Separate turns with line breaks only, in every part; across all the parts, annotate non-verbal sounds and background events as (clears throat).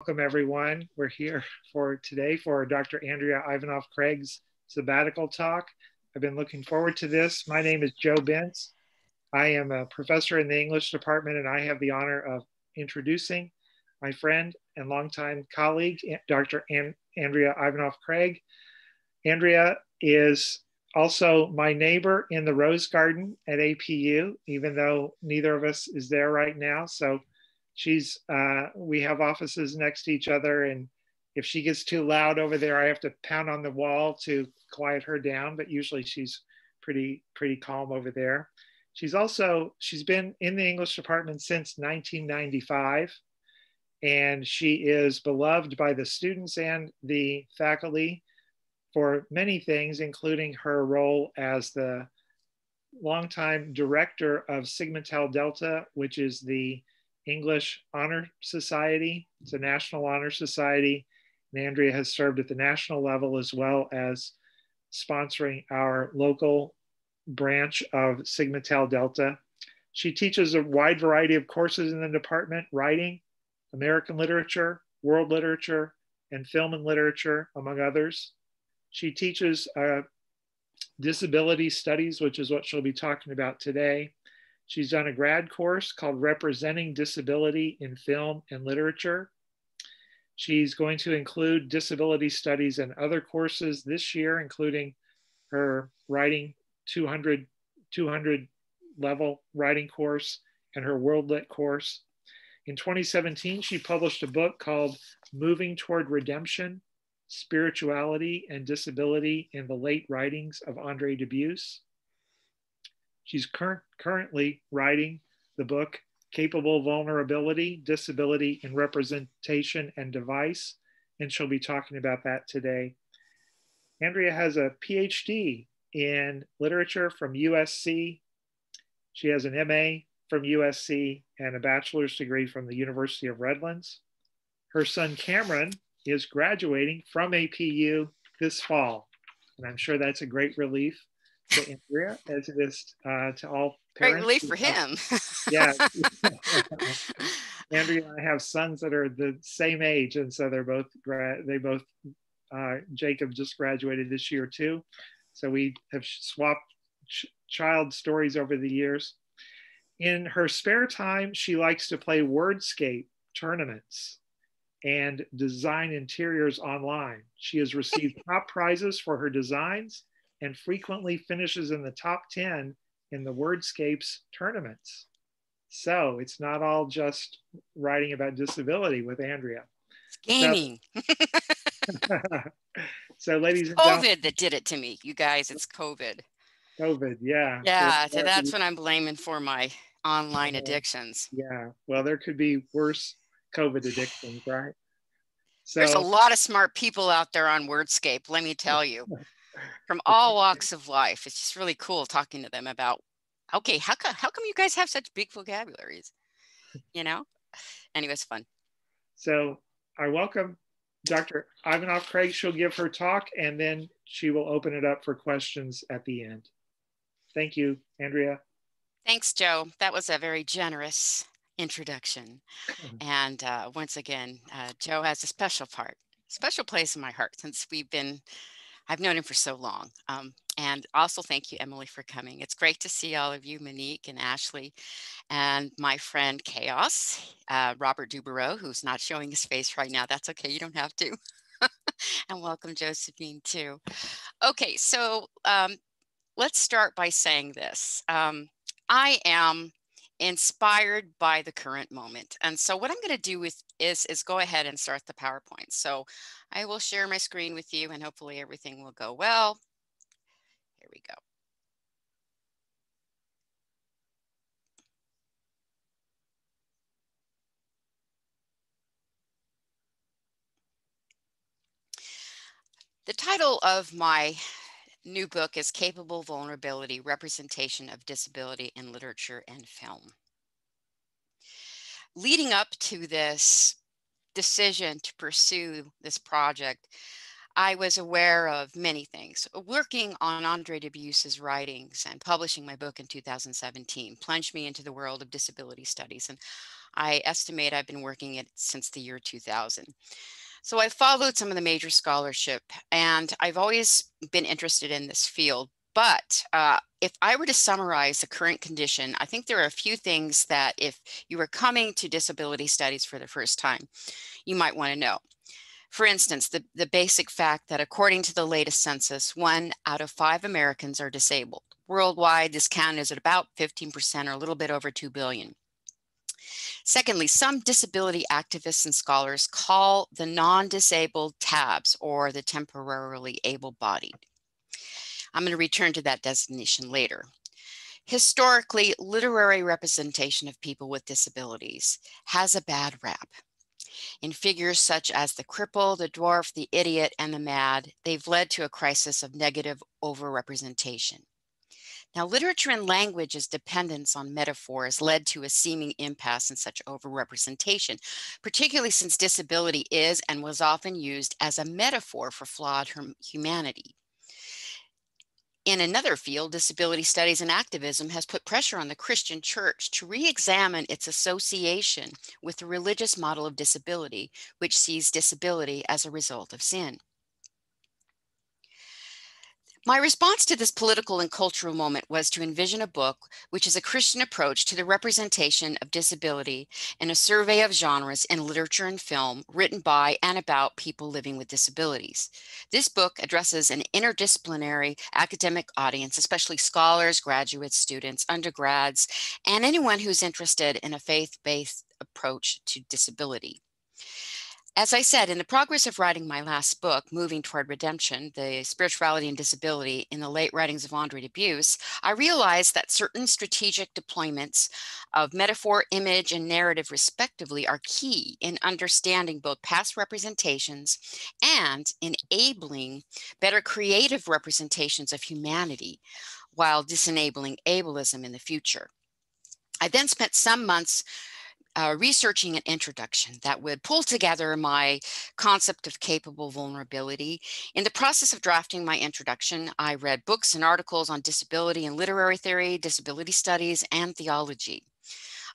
Welcome, everyone. We're here for today for Dr. Andrea Ivanov Craig's sabbatical talk. I've been looking forward to this. My name is Joe Bentz. I am a professor in the English department, and I have the honor of introducing my friend and longtime colleague, Dr. An Andrea Ivanov Craig. Andrea is also my neighbor in the Rose Garden at APU, even though neither of us is there right now. So she's uh, we have offices next to each other and if she gets too loud over there i have to pound on the wall to quiet her down but usually she's pretty pretty calm over there. She's also she's been in the english department since 1995 and she is beloved by the students and the faculty for many things including her role as the longtime director of sigma tau delta which is the English Honor Society. It's a national honor society. And Andrea has served at the national level as well as sponsoring our local branch of Sigma Tau Delta. She teaches a wide variety of courses in the department writing, American literature, world literature, and film and literature, among others. She teaches uh, disability studies, which is what she'll be talking about today. She's done a grad course called Representing Disability in Film and Literature. She's going to include disability studies and other courses this year, including her writing 200, 200 level writing course and her World Lit course. In 2017, she published a book called Moving Toward Redemption Spirituality and Disability in the Late Writings of Andre Dubus. She's cur- currently writing the book Capable Vulnerability, Disability in Representation and Device, and she'll be talking about that today. Andrea has a PhD in literature from USC. She has an MA from USC and a bachelor's degree from the University of Redlands. Her son Cameron is graduating from APU this fall, and I'm sure that's a great relief to Andrea as it is uh, to all
parents. Great relief for him.
yeah. (laughs) (laughs) Andrea and I have sons that are the same age, and so they're both. They both uh, Jacob just graduated this year too, so we have swapped ch- child stories over the years. In her spare time, she likes to play wordscape tournaments and design interiors online. She has received (laughs) top prizes for her designs and frequently finishes in the top 10 in the Wordscapes tournaments. So it's not all just writing about disability with Andrea.
It's gaming.
So, (laughs) so ladies and
COVID that did it to me, you guys. It's COVID.
COVID, yeah.
Yeah, so that's what I'm blaming for my online addictions.
Yeah, well, there could be worse COVID addictions, right?
So, There's a lot of smart people out there on Wordscape, let me tell you. (laughs) from all walks of life. It's just really cool talking to them about, okay, how come, how come you guys have such big vocabularies? You know? Anyway, it's fun.
So I welcome Dr. Ivanov Craig. She'll give her talk and then she will open it up for questions at the end. Thank you, Andrea.
Thanks, Joe. That was a very generous introduction. Mm-hmm. And uh, once again, uh, Joe has a special part, special place in my heart since we've been I've known him for so long. Um, and also thank you, Emily, for coming. It's great to see all of you, Monique and Ashley, and my friend Chaos, uh, Robert Dubereau, who's not showing his face right now. That's okay, you don't have to. (laughs) and welcome, Josephine, too. Okay, so um, let's start by saying this. Um, I am inspired by the current moment. And so what I'm going to do with is, is go ahead and start the PowerPoint. So I will share my screen with you and hopefully everything will go well. Here we go. The title of my new book is Capable Vulnerability, Representation of Disability in Literature and Film. Leading up to this decision to pursue this project, I was aware of many things. Working on Andre Dubus's writings and publishing my book in 2017 plunged me into the world of disability studies. And I estimate I've been working it since the year 2000. So I followed some of the major scholarship and I've always been interested in this field. But uh, if I were to summarize the current condition, I think there are a few things that if you were coming to disability studies for the first time, you might want to know. For instance, the, the basic fact that according to the latest census, one out of five Americans are disabled. Worldwide, this count is at about 15% or a little bit over 2 billion. Secondly, some disability activists and scholars call the non-disabled TABs or the temporarily able-bodied. I'm going to return to that designation later. Historically, literary representation of people with disabilities has a bad rap. In figures such as the cripple, the dwarf, the idiot, and the mad, they've led to a crisis of negative overrepresentation. Now, literature and language's dependence on metaphors led to a seeming impasse in such overrepresentation, particularly since disability is and was often used as a metaphor for flawed humanity. In another field, disability studies and activism has put pressure on the Christian church to re-examine its association with the religious model of disability, which sees disability as a result of sin. My response to this political and cultural moment was to envision a book which is a Christian approach to the representation of disability in a survey of genres in literature and film written by and about people living with disabilities. This book addresses an interdisciplinary academic audience, especially scholars, graduates, students, undergrads, and anyone who's interested in a faith-based approach to disability. As I said, in the progress of writing my last book, Moving Toward Redemption, The Spirituality and Disability in the Late Writings of Andre Dubus, I realized that certain strategic deployments of metaphor, image, and narrative respectively are key in understanding both past representations and enabling better creative representations of humanity while disenabling ableism in the future. I then spent some months uh, researching an introduction that would pull together my concept of capable vulnerability. In the process of drafting my introduction, I read books and articles on disability and literary theory, disability studies, and theology.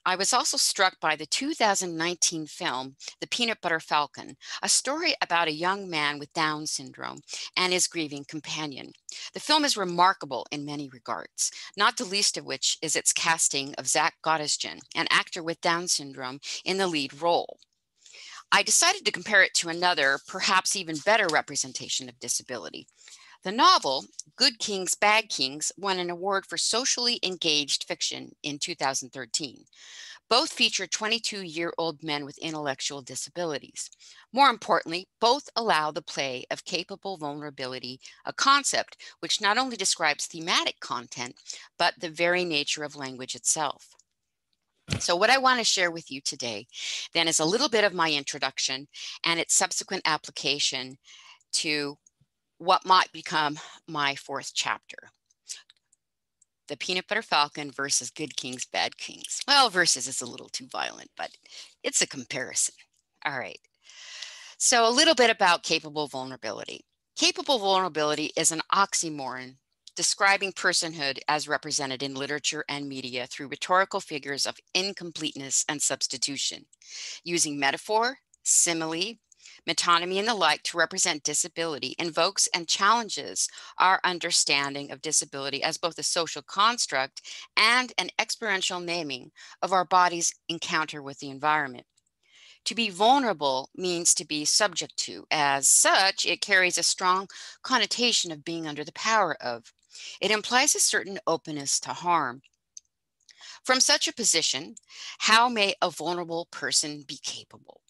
I was also struck by the 2019 film, The Peanut Butter Falcon, a story about a young man with Down syndrome and his grieving companion. The film is remarkable in many regards, not the least of which is its casting of Zach Gottsagen, an actor with Down syndrome, in the lead role. I decided to compare it to another, perhaps even better representation of disability, the novel, Good Kings, Bad Kings, won an award for socially engaged fiction in 2013. Both feature 22 year old men with intellectual disabilities. More importantly, both allow the play of capable vulnerability, a concept which not only describes thematic content, but the very nature of language itself. So what I want to share with you today then is a little bit of my introduction and its subsequent application to what might become my fourth chapter. The Peanut Butter Falcon versus Good Kings, Bad Kings. Well, versus is a little too violent, but it's a comparison. All right. So a little bit about capable vulnerability. Capable vulnerability is an oxymoron describing personhood as represented in literature and media through rhetorical figures of incompleteness and substitution, using metaphor, simile, metonymy, and the like to represent disability invokes and challenges our understanding of disability as both a social construct and an experiential naming of our body's encounter with the environment. To be vulnerable means to be subject to. As such, it carries a strong connotation of being under the power of. It implies a certain openness to harm. From such a position, how may a vulnerable person be capable?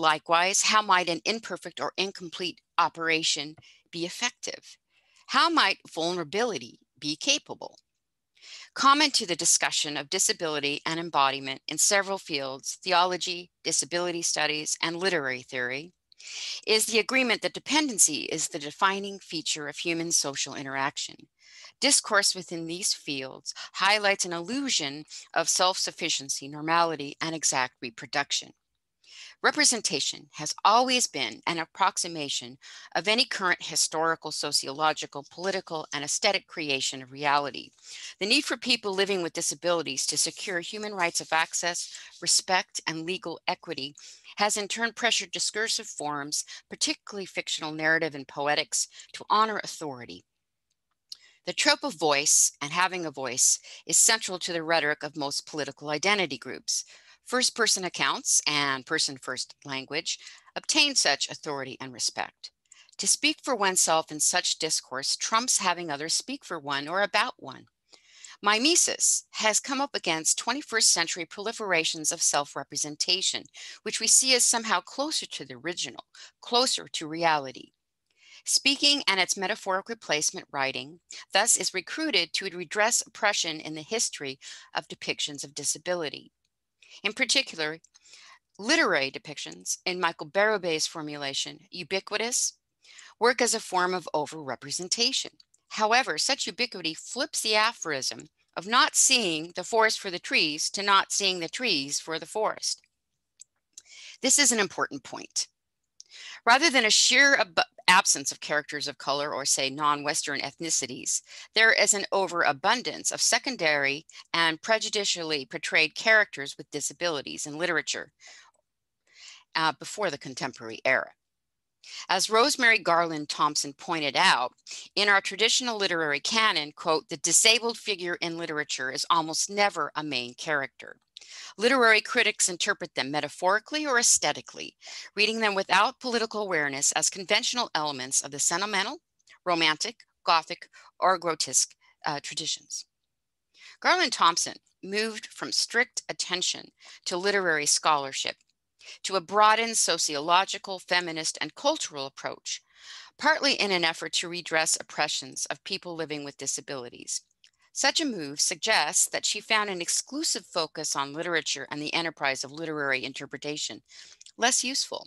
Likewise, how might an imperfect or incomplete operation be effective? How might vulnerability be capable? Common to the discussion of disability and embodiment in several fields, theology, disability studies, and literary theory, is the agreement that dependency is the defining feature of human social interaction. Discourse within these fields highlights an illusion of self-sufficiency, normality, and exact reproduction. Representation has always been an approximation of any current historical, sociological, political, and aesthetic creation of reality. The need for people living with disabilities to secure human rights of access, respect, and legal equity has in turn pressured discursive forms, particularly fictional narrative and poetics, to honor authority. The trope of voice and having a voice is central to the rhetoric of most political identity groups. First person accounts and person first language obtain such authority and respect. To speak for oneself in such discourse trumps having others speak for one or about one. Mimesis has come up against 21st century proliferations of self representation, which we see as somehow closer to the original, closer to reality. Speaking and its metaphoric replacement writing thus is recruited to redress oppression in the history of depictions of disability. In particular, literary depictions, in Michael Berube's formulation, ubiquitous, work as a form of overrepresentation. However, such ubiquity flips the aphorism of not seeing the forest for the trees to not seeing the trees for the forest. This is an important point. Rather than a sheer ab- absence of characters of color or, say, non Western ethnicities, there is an overabundance of secondary and prejudicially portrayed characters with disabilities in literature uh, before the contemporary era. As Rosemarie Garland Thomson pointed out, in our traditional literary canon, quote, the disabled figure in literature is almost never a main character. Literary critics interpret them metaphorically or aesthetically, reading them without political awareness as conventional elements of the sentimental, romantic, gothic, or grotesque uh, traditions. Garland Thomson moved from strict attention to literary scholarship to a broadened sociological, feminist, and cultural approach, partly in an effort to redress oppressions of people living with disabilities. Such a move suggests that she found an exclusive focus on literature and the enterprise of literary interpretation less useful.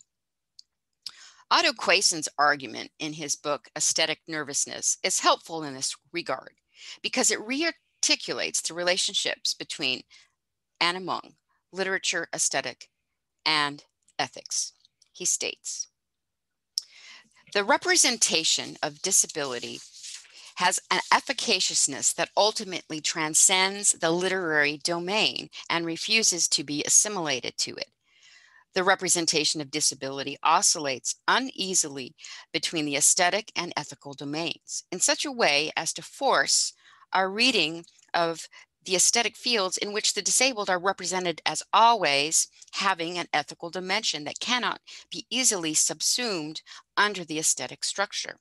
Ato Quayson's argument in his book Aesthetic Nervousness is helpful in this regard because it rearticulates the relationships between and among literature, aesthetic, and ethics. He states, the representation of disability has an efficaciousness that ultimately transcends the literary domain and refuses to be assimilated to it. The representation of disability oscillates uneasily between the aesthetic and ethical domains in such a way as to force our reading of the aesthetic fields in which the disabled are represented as always having an ethical dimension that cannot be easily subsumed under the aesthetic structure.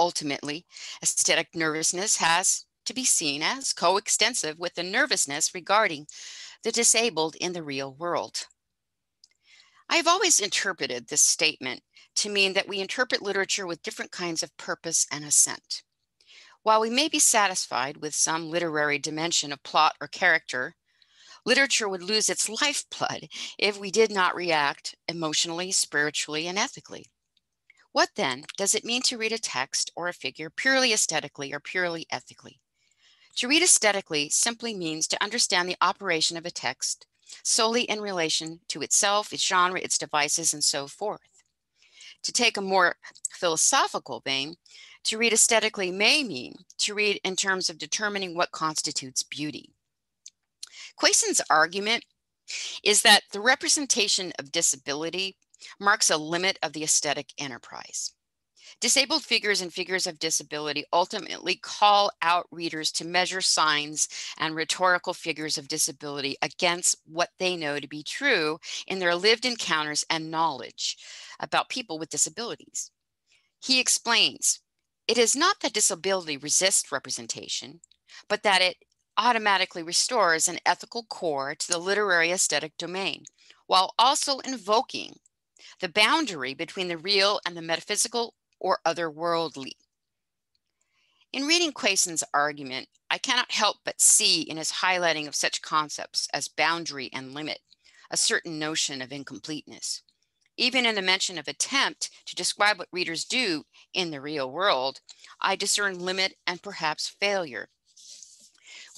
Ultimately, aesthetic nervousness has to be seen as coextensive with the nervousness regarding the disabled in the real world. I have always interpreted this statement to mean that we interpret literature with different kinds of purpose and assent. While we may be satisfied with some literary dimension of plot or character, literature would lose its (laughs) lifeblood if we did not react emotionally, spiritually, and ethically. What then does it mean to read a text or a figure purely aesthetically or purely ethically? To read aesthetically simply means to understand the operation of a text solely in relation to itself, its genre, its devices, and so forth. To take a more philosophical vein, to read aesthetically may mean to read in terms of determining what constitutes beauty. Quayson's argument is that the representation of disability marks a limit of the aesthetic enterprise. Disabled figures and figures of disability ultimately call out readers to measure signs and rhetorical figures of disability against what they know to be true in their lived encounters and knowledge about people with disabilities. He explains it is not that disability resists representation, but that it automatically restores an ethical core to the literary aesthetic domain, while also invoking the boundary between the real and the metaphysical or otherworldly. In reading Quayson's argument, I cannot help but see in his highlighting of such concepts as boundary and limit a certain notion of incompleteness. Even in the mention of attempt to describe what readers do in the real world, I discern limit and perhaps failure.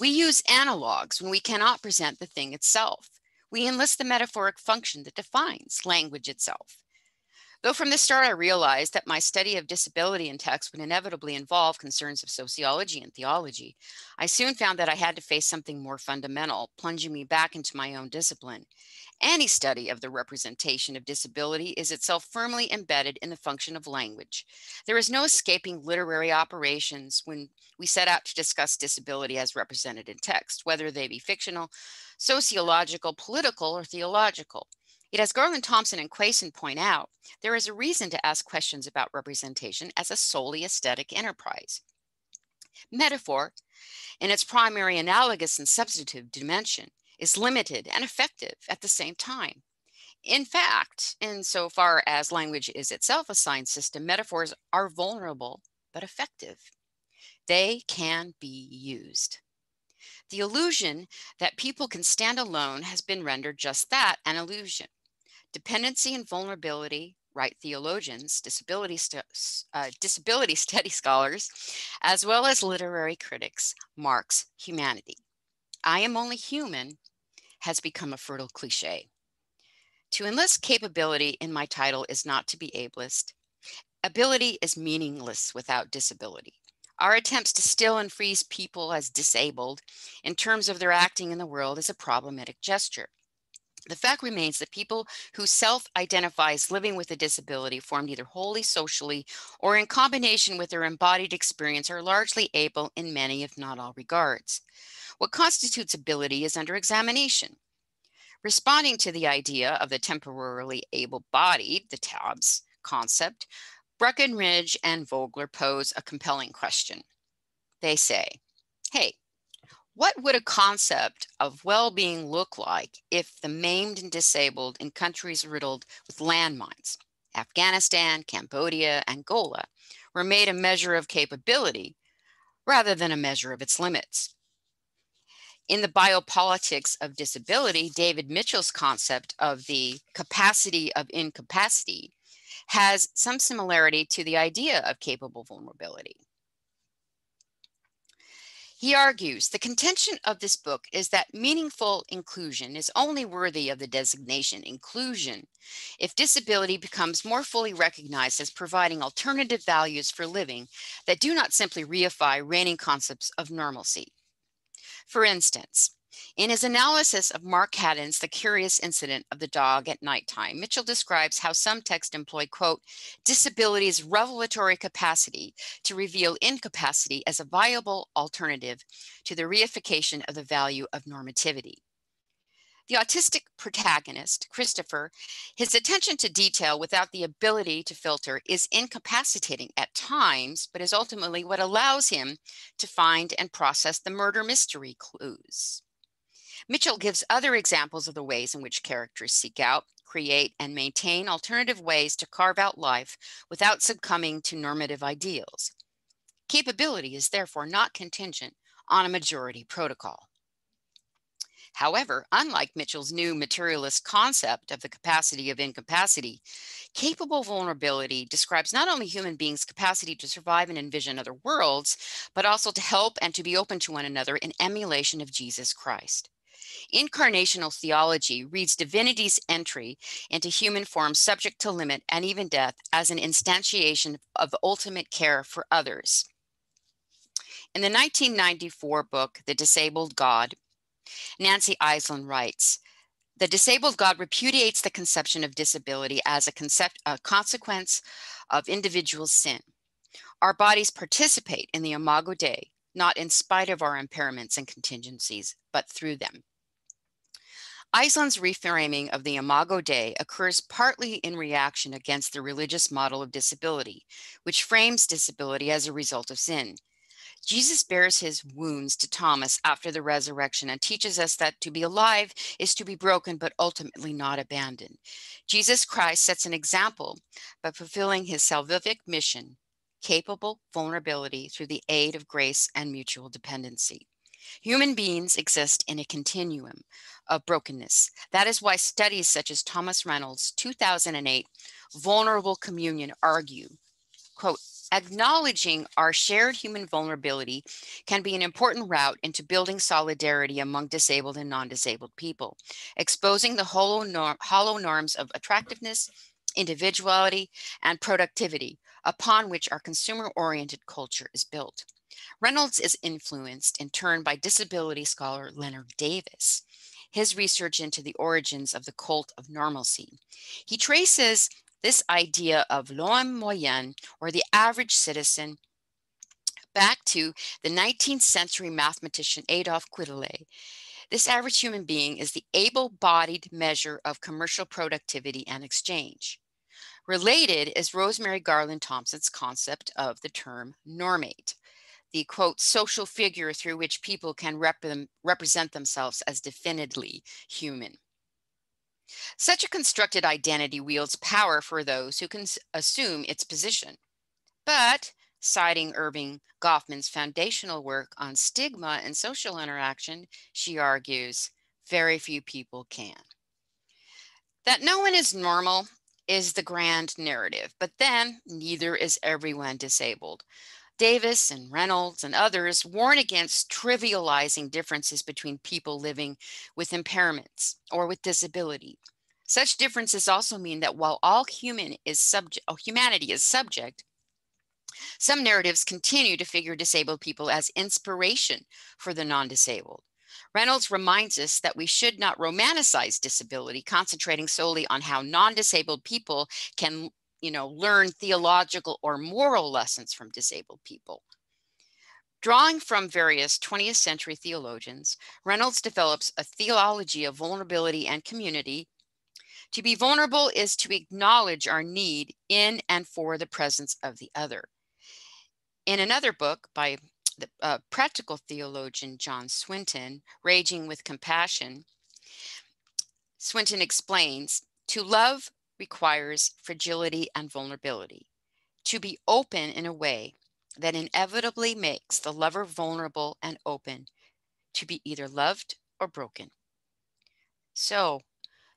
We use analogs when we cannot present the thing itself. We enlist the metaphoric function that defines language itself. Though from the start I realized that my study of disability in text would inevitably involve concerns of sociology and theology, I soon found that I had to face something more fundamental, plunging me back into my own discipline. Any study of the representation of disability is itself firmly embedded in the function of language. There is no escaping literary operations when we set out to discuss disability as represented in text, whether they be fictional, sociological, political, or theological. Yet, as Garland Thomson and Quayson point out, there is a reason to ask questions about representation as a solely aesthetic enterprise. Metaphor, in its primary analogous and substantive dimension, is limited and effective at the same time. In fact, insofar as language is itself a sign system, metaphors are vulnerable but effective. They can be used. The illusion that people can stand alone has been rendered just that an illusion. Dependency and vulnerability, write theologians, disability, uh, disability (laughs) study scholars, as well as literary critics, marks humanity. I am only human has become a fertile cliche. To enlist capability in my title is not to be ableist. Ability is meaningless without disability. Our attempts to still and freeze people as disabled in terms of their acting in the world is a problematic gesture. The fact remains that people who self identify as living with a disability, formed either wholly socially or in combination with their embodied experience, are largely able in many, if not all, regards. What constitutes ability is under examination. Responding to the idea of the temporarily able bodied, the TABS concept, Breckenridge and Vogler pose a compelling question. They say, hey, what would a concept of well being look like if the maimed and disabled in countries riddled with landmines, Afghanistan, Cambodia, Angola, were made a measure of capability rather than a measure of its limits? In the biopolitics of disability, David Mitchell's concept of the capacity of incapacity has some similarity to the idea of capable vulnerability. He argues the contention of this book is that meaningful inclusion is only worthy of the designation inclusion if disability becomes more fully recognized as providing alternative values for living that do not simply reify reigning concepts of normalcy. For instance, in his analysis of Mark Haddon's The Curious Incident of the Dog at Nighttime, Mitchell describes how some texts employ, quote, disability's revelatory capacity to reveal incapacity as a viable alternative to the reification of the value of normativity. The autistic protagonist, Christopher, his attention to detail without the ability to filter is incapacitating at times, but is ultimately what allows him to find and process the murder mystery clues. Mitchell gives other examples of the ways in which characters seek out, create, and maintain alternative ways to carve out life without succumbing to normative ideals. Capability is therefore not contingent on a majority protocol. However, unlike Mitchell's new materialist concept of the capacity of incapacity, capable vulnerability describes not only human beings' capacity to survive and envision other worlds, but also to help and to be open to one another in emulation of Jesus Christ. Incarnational theology reads divinity's entry into human form subject to limit and even death as an instantiation of ultimate care for others. In the 1994 book, The Disabled God, Nancy Eiesland writes, the disabled God repudiates the conception of disability as a, concept, a consequence of individual sin. Our bodies participate in the imago Dei, not in spite of our impairments and contingencies, but through them. Eiesland's reframing of the Imago Dei occurs partly in reaction against the religious model of disability, which frames disability as a result of sin. Jesus bears his wounds to Thomas after the resurrection and teaches us that to be alive is to be broken, but ultimately not abandoned. Jesus Christ sets an example by fulfilling his salvific mission, capable vulnerability through the aid of grace and mutual dependency. Human beings exist in a continuum of brokenness. That is why studies such as Thomas Reynolds' 2008 Vulnerable Communion argue, quote, Acknowledging our shared human vulnerability can be an important route into building solidarity among disabled and non-disabled people, exposing the hollow, norm, hollow norms of attractiveness, individuality, and productivity upon which our consumer-oriented culture is built. Reynolds is influenced in turn by disability scholar Lennard Davis, his research into the origins of the cult of normalcy. He traces this idea of l'homme moyen, or the average citizen, back to the 19th century mathematician Adolphe Quetelet. This average human being is the able-bodied measure of commercial productivity and exchange. Related is Rosemarie Garland Thomson's concept of the term normate, the quote, social figure through which people can rep represent themselves as definitely human. Such a constructed identity wields power for those who can assume its position. But, citing Erving Goffman's foundational work on stigma and social interaction, she argues very few people can. That no one is normal is the grand narrative, but then neither is everyone disabled. Davis and Reynolds and others warn against trivializing differences between people living with impairments or with disability. Such differences also mean that while all human is subject, humanity is subject, some narratives continue to figure disabled people as inspiration for the non-disabled. Reynolds reminds us that we should not romanticize disability, concentrating solely on how non-disabled people can you know, learn theological or moral lessons from disabled people. Drawing from various 20th century theologians, Reynolds develops a theology of vulnerability and community. To be vulnerable is to acknowledge our need in and for the presence of the other. In another book by the uh, practical theologian John Swinton, Raging with Compassion, Swinton explains to love requires fragility and vulnerability. To be open in a way that inevitably makes the lover vulnerable and open to be either loved or broken. So,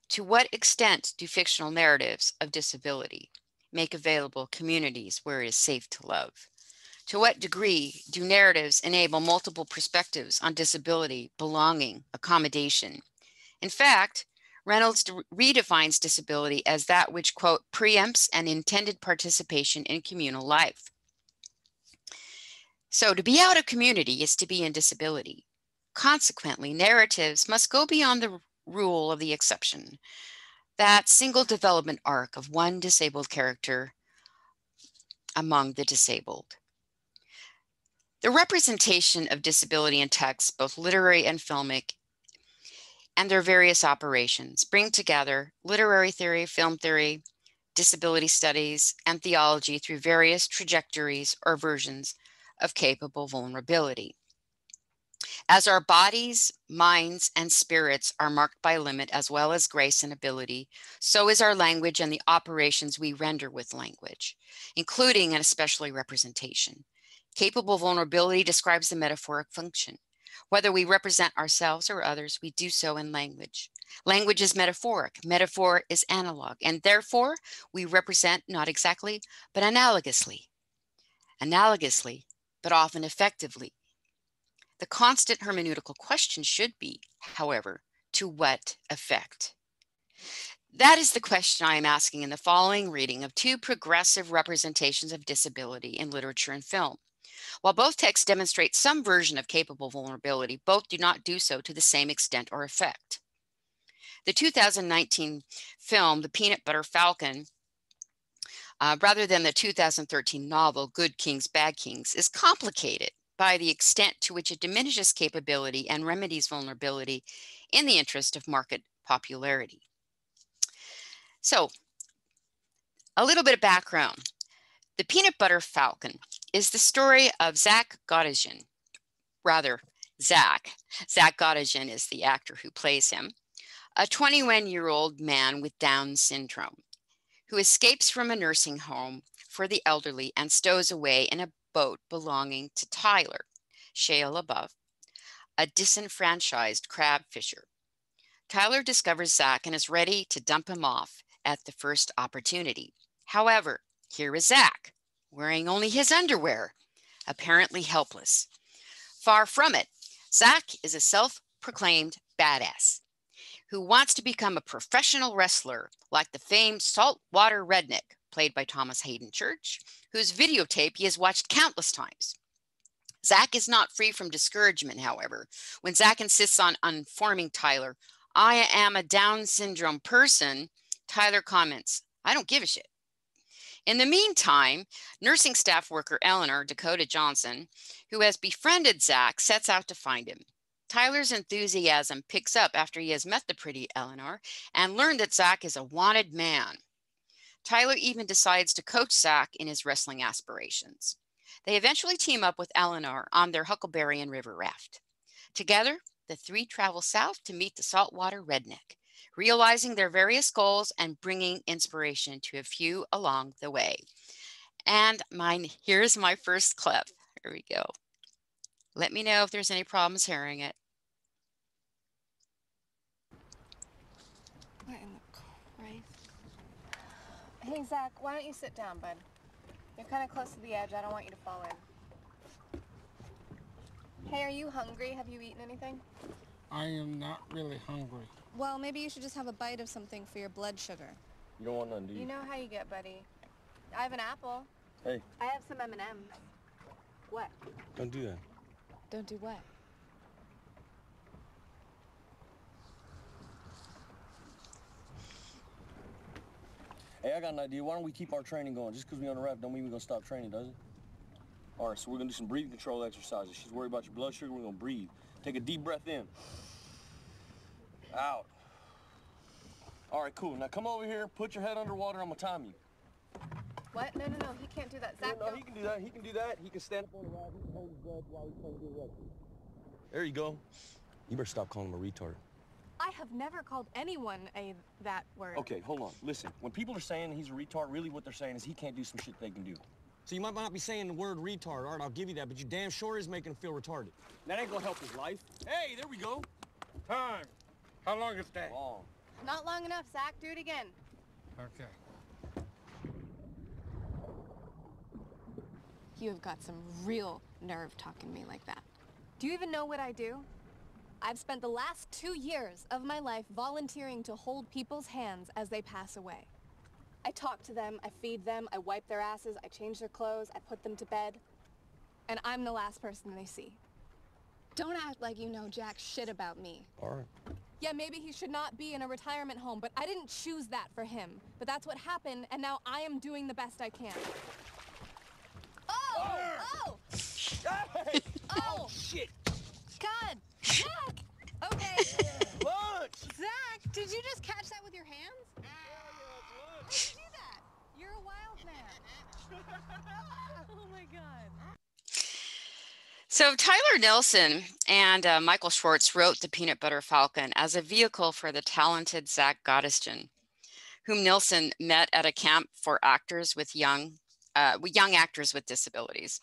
to what extent do fictional narratives of disability make available communities where it is safe to love? To what degree do narratives enable multiple perspectives on disability, belonging, accommodation? In fact, Reynolds redefines disability as that which, quote, preempts an intended participation in communal life. So to be out of community is to be in disability. Consequently, narratives must go beyond the rule of the exception, that single development arc of one disabled character among the disabled. The representation of disability in texts, both literary and filmic, and their various operations bring together literary theory, film theory, disability studies, and theology through various trajectories or versions of capable vulnerability. As our bodies, minds, and spirits are marked by limit as well as grace and ability, so is our language and the operations we render with language, including and especially representation. Capable vulnerability describes the metaphoric function. Whether we represent ourselves or others, we do so in language. Language is metaphoric, metaphor is analog, and therefore we represent not exactly, but analogously. Analogously, but often effectively. The constant hermeneutical question should be, however, to what effect? That is the question I am asking in the following reading of two progressive representations of disability in literature and film. While both texts demonstrate some version of capable vulnerability, both do not do so to the same extent or effect. The 2019 film, The Peanut Butter Falcon, uh, rather than the 2013 novel, Good Kings, Bad Kings, is complicated by the extent to which it diminishes capability and remedies vulnerability in the interest of market popularity. So, a little bit of background. The Peanut Butter Falcon is the story of Zach Gottsagen, rather, Zach. Zach Gottsagen is the actor who plays him, a 21 year old man with Down syndrome who escapes from a nursing home for the elderly and stows away in a boat belonging to Tyler, Shia LaBeouf, a disenfranchised crab fisher. Tyler discovers Zach and is ready to dump him off at the first opportunity. However, here is Zach, wearing only his underwear, apparently helpless. Far from it, Zach is a self proclaimed badass who wants to become a professional wrestler like the famed saltwater redneck, played by Thomas Hayden Church, whose videotape he has watched countless times. Zach is not free from discouragement, however. When Zach insists on informing Tyler, I am a Down syndrome person, Tyler comments, I don't give a shit. In the meantime, nursing staff worker Eleanor Dakota Johnson, who has befriended Zach, sets out to find him. Tyler's enthusiasm picks up after he has met the pretty Eleanor and learned that Zach is a wanted man. Tyler even decides to coach Zach in his wrestling aspirations. They eventually team up with Eleanor on their Huckleberry and River raft. Together, the three travel south to meet the saltwater redneck, realizing their various goals and bringing inspiration to a few along the way. And mine, (laughs) here's my first clip. Here we go. Let me know if there's any problems hearing it.
What in the Christ? Hey, Zach, why don't you sit down, bud? You're kind of close to the edge. I don't want you to fall in. Hey, are you hungry? Have you eaten anything?
I am not really hungry.
Well, maybe you should just have a bite of something for your blood sugar.
You don't want none, do you?
You know how you get, buddy. I have an apple.
Hey.
I have some M&Ms. What?
Don't do that.
Don't do what?
Hey, I got an idea. Why don't we keep our training going? Just because we on the raft don't mean we're going to stop training, does it? All right, so we're going to do some breathing control exercises. She's worried about your blood sugar. We're going to breathe. Take a deep breath in. Out. All right, cool. Now come over here. Put your head underwater. I'm going to time you.
What? No, no, no. He can't do that. Zach,
no,
no.
he can do that. He can do that. He can stand up on the raft. He can hold his breath while he's trying to get. There you go. You better stop calling him a retard.
I have never called anyone a that word.
Okay, hold on. Listen, when people are saying he's a retard, really what they're saying is he can't do some shit they can do.
So you might not be saying the word retard, all right, I'll give you that, but you damn sure is making him feel retarded.
That ain't gonna help his life. Hey, there we go.
Time. How long is that?
Long.
Not long enough, Zach. Do it again.
Okay.
You have got some real nerve talking to me like that. Do you even know what I do? I've spent the last two years of my life volunteering to hold people's hands as they pass away. I talk to them, I feed them, I wipe their asses, I change their clothes, I put them to bed. And I'm the last person they see. Don't act like you know jack shit about me.
All right.
Yeah, maybe he should not be in a retirement home, but I didn't choose that for him. But that's what happened, and now I am doing the best I can. Oh! Oh!
Hey!
Oh!
oh shit!
God! Zach! Okay.
Lunch!
Zach, did you just catch that with your hands? How'd you do that? You're a wild man. (laughs) oh my god.
So Tyler Nilson and uh, Michael Schwartz wrote The Peanut Butter Falcon as a vehicle for the talented Zach Gottsagen, whom Nilson met at a camp for actors with young, uh, young actors with disabilities.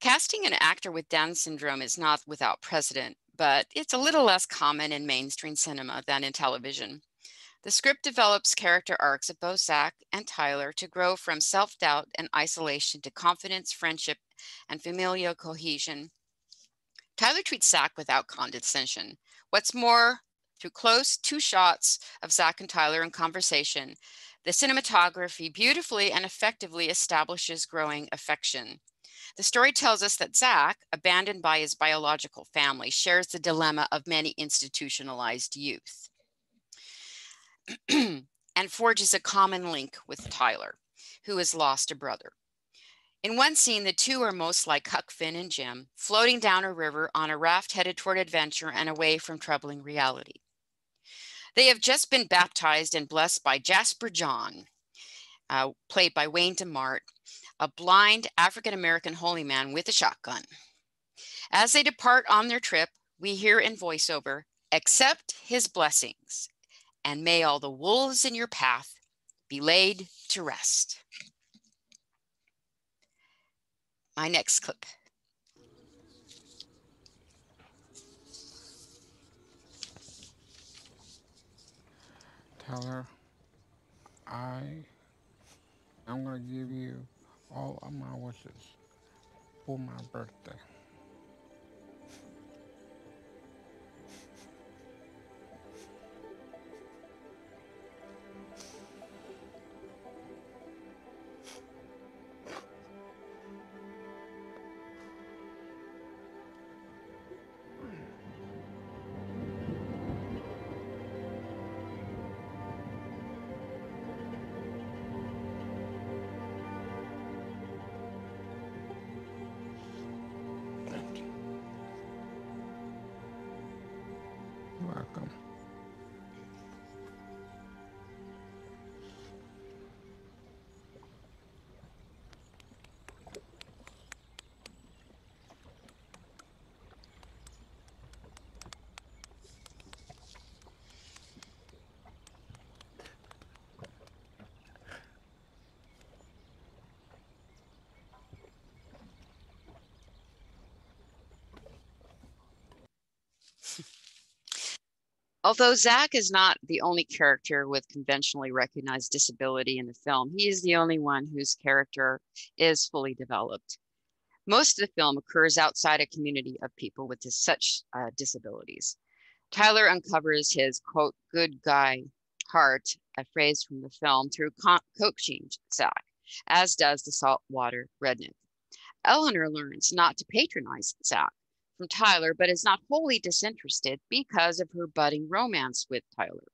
Casting an actor with Down syndrome is not without precedent, but it's a little less common in mainstream cinema than in television. The script develops character arcs of both Zach and Tyler to grow from self doubt and isolation to confidence, friendship, and familial cohesion. Tyler treats Zach without condescension. What's more, through close two shots of Zach and Tyler in conversation, the cinematography beautifully and effectively establishes growing affection. The story tells us that Zach, abandoned by his biological family, shares the dilemma of many institutionalized youth (clears throat) and forges a common link with Tyler, who has lost a brother. In one scene, the two are most like Huck Finn and Jim, floating down a river on a raft headed toward adventure and away from troubling reality. They have just been baptized and blessed by Jasper John, uh, played by Wayne DeHart, a blind African American holy man with a shotgun. As they depart on their trip, we hear in voiceover, accept his blessings, and may all the wolves in your path be laid to rest. My next clip.
Tell her I am going to give you all of my wishes for my birthday.
Although Zach is not the only character with conventionally recognized disability in the film, he is the only one whose character is fully developed. Most of the film occurs outside a community of people with such uh, disabilities. Tyler uncovers his quote, good guy heart, a phrase from the film, through co- coaching Zach, as does the saltwater redneck. Eleanor learns not to patronize Zach from Tyler, but is not wholly disinterested because of her budding romance with Tyler.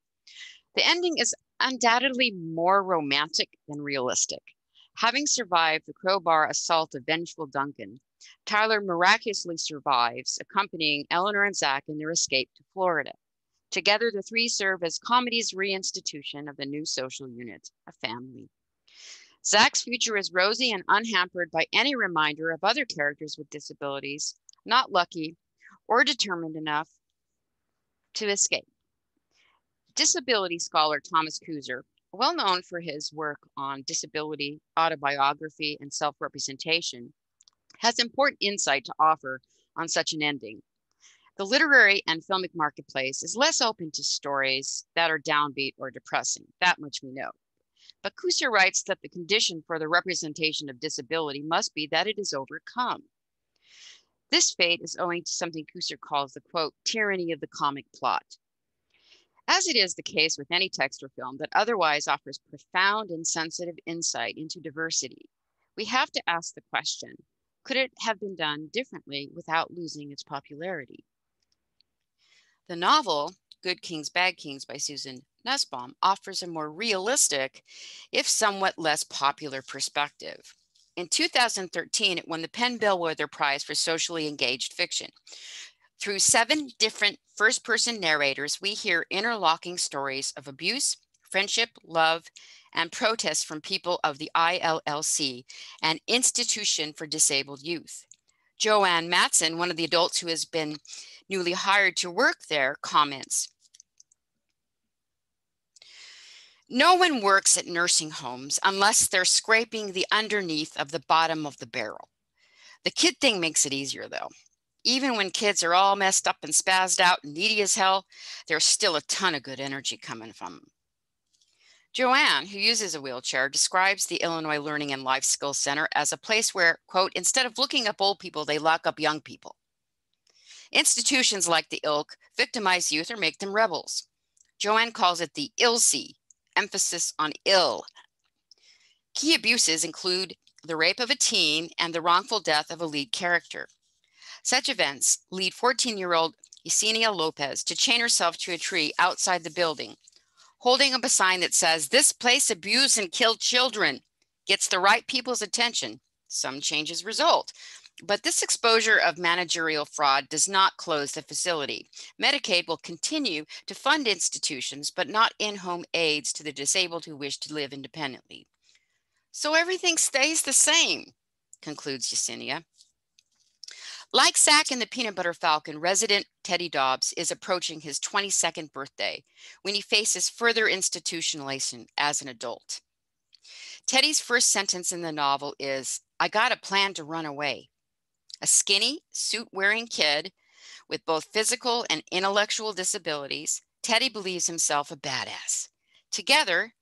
The ending is undoubtedly more romantic than realistic. Having survived the crowbar assault of vengeful Duncan, Tyler miraculously survives, accompanying Eleanor and Zach in their escape to Florida. Together, the three serve as comedy's reinstitution of the new social unit, a family. Zach's future is rosy and unhampered by any reminder of other characters with disabilities, not lucky or determined enough to escape. Disability scholar Thomas Couser, well known for his work on disability, autobiography, and self representation, has important insight to offer on such an ending. The literary and filmic marketplace is less open to stories that are downbeat or depressing. That much we know. But Couser writes that the condition for the representation of disability must be that it is overcome. This fate is owing to something Couser calls the quote, tyranny of the comic plot. As it is the case with any text or film that otherwise offers profound and sensitive insight into diversity, we have to ask the question could it have been done differently without losing its popularity? The novel, Good Kings, Bad Kings by Susan Nussbaum, offers a more realistic, if somewhat less popular perspective. In 2013, it won the PEN/Bellwether Prize for Socially Engaged Fiction. Through seven different first person narrators, we hear interlocking stories of abuse, friendship, love, and protests from people of the ILLC, an institution for disabled youth. Joanne Madsen, one of the adults who has been newly hired to work there, comments No one works at nursing homes unless they're scraping the underneath of the bottom of the barrel. The kid thing makes it easier, though. Even when kids are all messed up and spazzed out and needy as hell, there's still a ton of good energy coming from them. Joanne, who uses a wheelchair, describes the Illinois Learning and Life Skills Center as a place where, quote, instead of looking up old people, they lock up young people. Institutions like the ilk victimize youth or make them rebels. Joanne calls it the ILSI, emphasis on ill. Key abuses include the rape of a teen and the wrongful death of a lead character. Such events lead 14 year old Yesenia Lopez to chain herself to a tree outside the building, holding up a sign that says, This place abused and killed children. Gets the right people's attention. Some changes result. But this exposure of managerial fraud does not close the facility. Medicaid will continue to fund institutions, but not in home aids to the disabled who wish to live independently. So everything stays the same, concludes Yesenia. Like Zach and the Peanut Butter Falcon, resident Teddy Dobbs is approaching his 22nd birthday when he faces further institutionalization as an adult. Teddy's first sentence in the novel is I got a plan to run away. A skinny, suit wearing kid with both physical and intellectual disabilities, Teddy believes himself a badass. Together,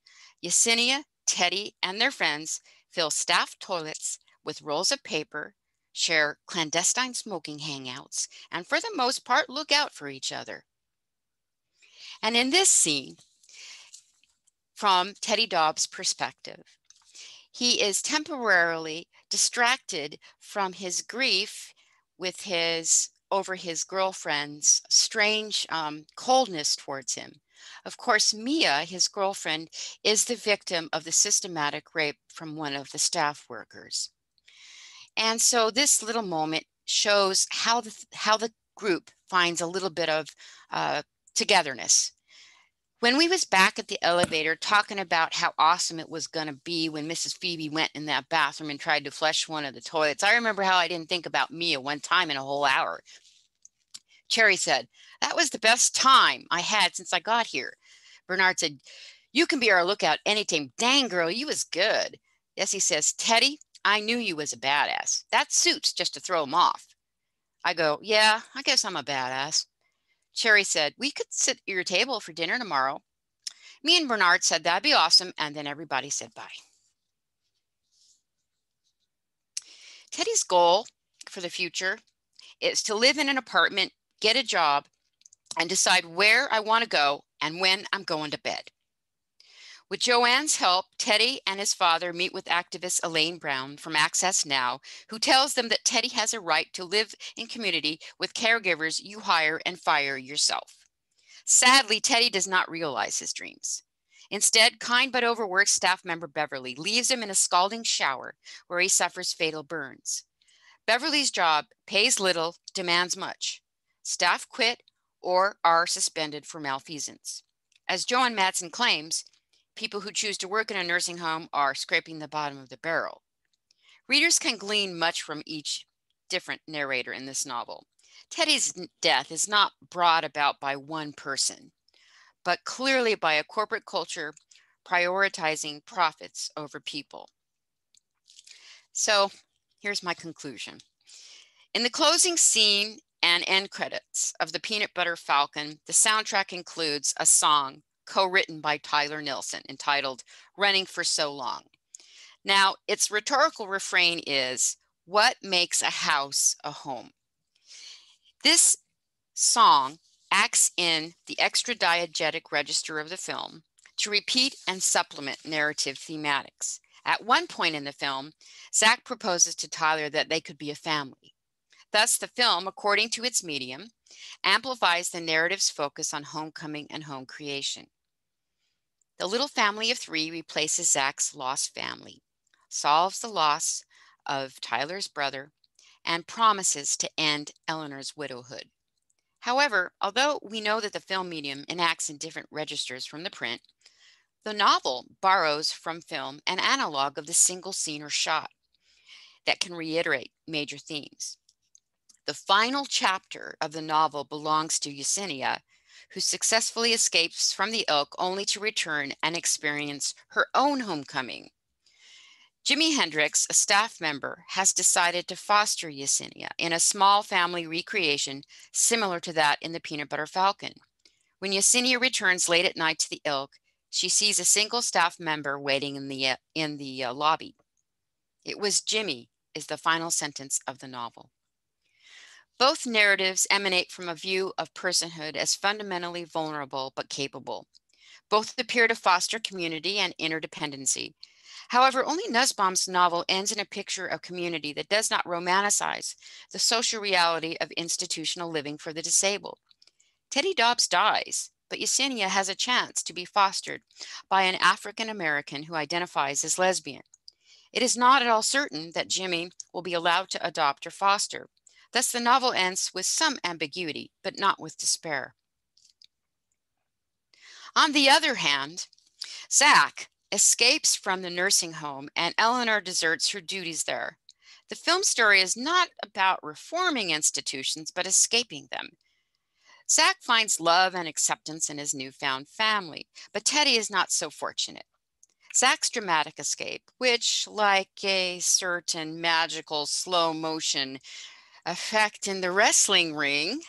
Yesenia, Teddy, and their friends fill staff toilets with rolls of paper, share clandestine smoking hangouts, and for the most part, look out for each other. And in this scene, from Teddy Dobbs' perspective, he is temporarily distracted from his grief with his over his girlfriend's strange um, coldness towards him. Of course, Mia, his girlfriend, is the victim of the systematic rape from one of the staff workers. And so this little moment shows how the, how the group finds a little bit of uh, togetherness. When we was back at the elevator talking about how awesome it was going to be when Mrs. Phoebe went in that bathroom and tried to flush one of the toilets, I remember how I didn't think about Mia one time in a whole hour. Cherry said, that was the best time I had since I got here. Bernard said, you can be our lookout anytime. Dang, girl, you was good. Yes, he says, Teddy, I knew you was a badass. That suits just to throw him off. I go, yeah, I guess I'm a badass. Cherry said, we could sit at your table for dinner tomorrow. Me and Bernard said that'd be awesome. And then everybody said bye. Teddy's goal for the future is to live in an apartment, get a job, and decide where I want to go and when I'm going to bed. With Joanne's help, Teddy and his father meet with activist Elaine Brown from Access Now, who tells them that Teddy has a right to live in community with caregivers you hire and fire yourself. Sadly, Teddy does not realize his dreams. Instead, kind but overworked staff member Beverly leaves him in a scalding shower where he suffers fatal burns. Beverly's job pays little, demands much. Staff quit or are suspended for malfeasance. As Joanne Madsen claims, people who choose to work in a nursing home are scraping the bottom of the barrel. Readers can glean much from each different narrator in this novel. Teddy's death is not brought about by one person, but clearly by a corporate culture prioritizing profits over people. So here's my conclusion. In the closing scene and end credits of The Peanut Butter Falcon, the soundtrack includes a song co-written by Tyler Nilson entitled Running for So Long. Now, its rhetorical refrain is, what makes a house a home? This song acts in the extra diegetic register of the film to repeat and supplement narrative thematics. At one point in the film, Zach proposes to Tyler that they could be a family. Thus, the film, according to its medium, amplifies the narrative's focus on homecoming and home creation. The little family of three replaces Zach's lost family, solves the loss of Tyler's brother, and promises to end Eleanor's widowhood. However, although we know that the film medium enacts in different registers from the print, the novel borrows from film an analog of the single scene or shot that can reiterate major themes. The final chapter of the novel belongs to Yesenia, who successfully escapes from the ilk only to return and experience her own homecoming. Jimi Hendrix, a staff member, has decided to foster Yesenia in a small family recreation similar to that in the Peanut Butter Falcon. When Yesenia returns late at night to the ilk, she sees a single staff member waiting in the, uh, in the uh, lobby. It was Jimmy, is the final sentence of the novel. Both narratives emanate from a view of personhood as fundamentally vulnerable but capable. Both appear to foster community and interdependency. However, only Nussbaum's novel ends in a picture of community that does not romanticize the social reality of institutional living for the disabled. Teddy Dobbs dies, but Yesenia has a chance to be fostered by an African American who identifies as lesbian. It is not at all certain that Jimmy will be allowed to adopt or foster, Thus, the novel ends with some ambiguity, but not with despair. On the other hand, Zach escapes from the nursing home and Eleanor deserts her duties there. The film story is not about reforming institutions, but escaping them. Zach finds love and acceptance in his newfound family, but Teddy is not so fortunate. Zach's dramatic escape, which, like a certain magical slow motion effect in the wrestling ring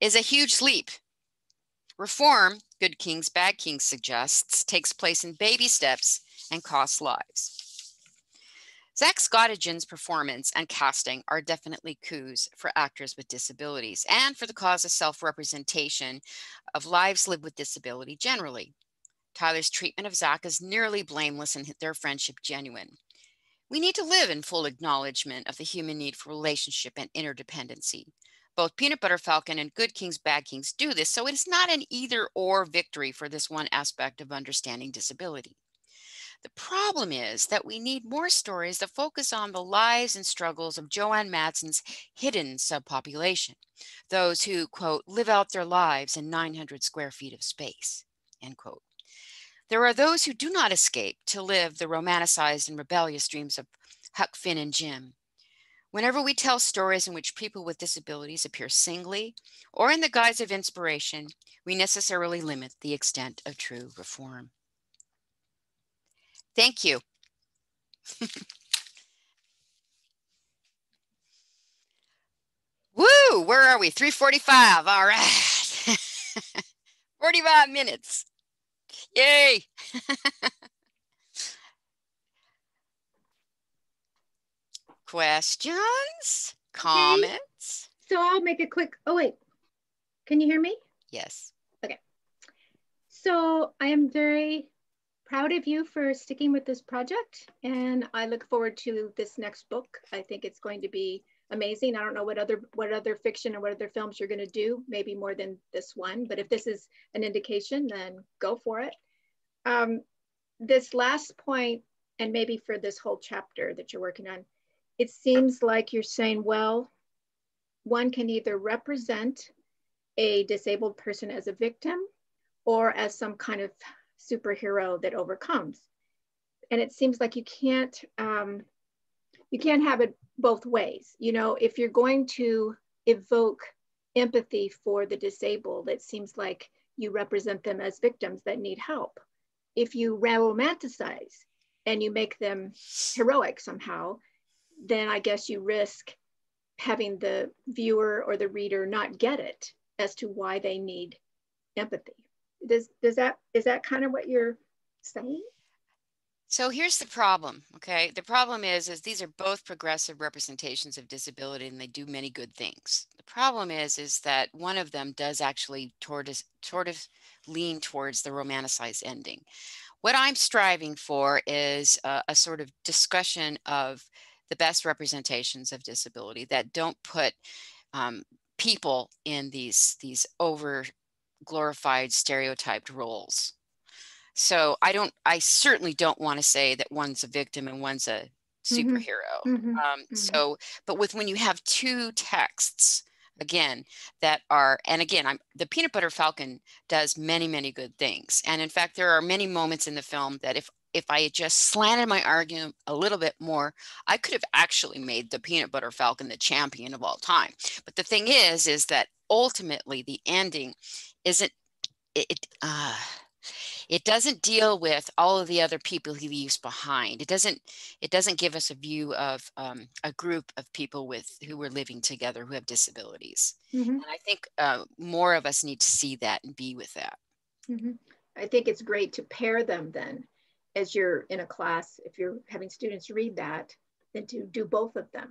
is a huge leap. Reform, Good Kings, Bad Kings suggests, takes place in baby steps and costs lives. Zach Gottsagen's performance and casting are definitely coups for actors with disabilities and for the cause of self-representation of lives lived with disability generally. Tyler's treatment of Zach is nearly blameless and their friendship genuine. We need to live in full acknowledgement of the human need for relationship and interdependency. Both Peanut Butter Falcon and Good Kings, Bad Kings do this, so it is not an either or victory for this one aspect of understanding disability. The problem is that we need more stories that focus on the lives and struggles of Joanne Madsen's hidden subpopulation, those who, quote, live out their lives in 900 square feet of space, end quote. There are those who do not escape to live the romanticized and rebellious dreams of Huck Finn and Jim. Whenever we tell stories in which people with disabilities appear singly or in the guise of inspiration, we necessarily limit the extent of true reform. Thank you. (laughs) Woo, where are we? 345. All right. (laughs) 45 minutes. Yay! (laughs) Questions? Comments?
So I'll make a quick, oh wait, can you hear me?
Yes.
Okay. So I am very proud of you for sticking with this project and I look forward to this next book. I think it's going to be amazing. I don't know what other what other fiction or what other films you're going to do, maybe more than this one, but if this is an indication, then go for it. Um, this last point, and maybe for this whole chapter that you're working on, it seems like you're saying, well, one can either represent a disabled person as a victim or as some kind of superhero that overcomes. And it seems like you can't um, you can't have it both ways. You know, if you're going to evoke empathy for the disabled, it seems like you represent them as victims that need help. If you romanticize and you make them heroic somehow, then I guess you risk having the viewer or the reader not get it as to why they need empathy. Does, does that, is that kind of what you're saying?
So here's the problem, okay? The problem is, is these are both progressive representations of disability and they do many good things. The problem is, is that one of them does actually toward, sort of lean towards the romanticized ending. What I'm striving for is a, a sort of discussion of the best representations of disability that don't put um, people in these, these over glorified stereotyped roles so I don't, I certainly don't want to say that one's a victim and one's a mm-hmm. superhero. Mm-hmm. Um, mm-hmm. So, but with when you have two texts, again that are and again i'm the peanut butter falcon does many many good things and in fact there are many moments in the film that if if i had just slanted my argument a little bit more i could have actually made the peanut butter falcon the champion of all time but the thing is is that ultimately the ending isn't it uh it doesn't deal with all of the other people he leaves behind. It doesn't. It doesn't give us a view of um, a group of people with who were living together who have disabilities. Mm-hmm. And I think uh, more of us need to see that and be with that.
Mm-hmm. I think it's great to pair them then, as you're in a class. If you're having students read that, then to do both of them